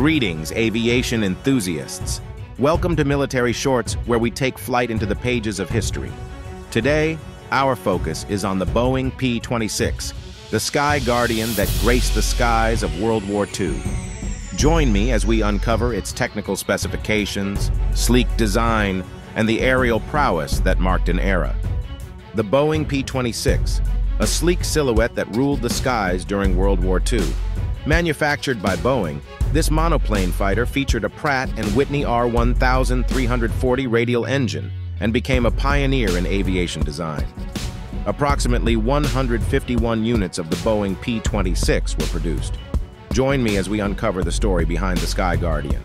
Greetings, aviation enthusiasts. Welcome to Military Shorts, where we take flight into the pages of history. Today, our focus is on the Boeing P-26, the Sky Guardian that graced the skies of World War II. Join me as we uncover its technical specifications, sleek design, and the aerial prowess that marked an era. The Boeing P-26, a sleek silhouette that ruled the skies during World War II. Manufactured by Boeing, this monoplane fighter featured a Pratt & Whitney R1340 radial engine and became a pioneer in aviation design. Approximately 151 units of the Boeing P-26 were produced. Join me as we uncover the story behind the Sky Guardian.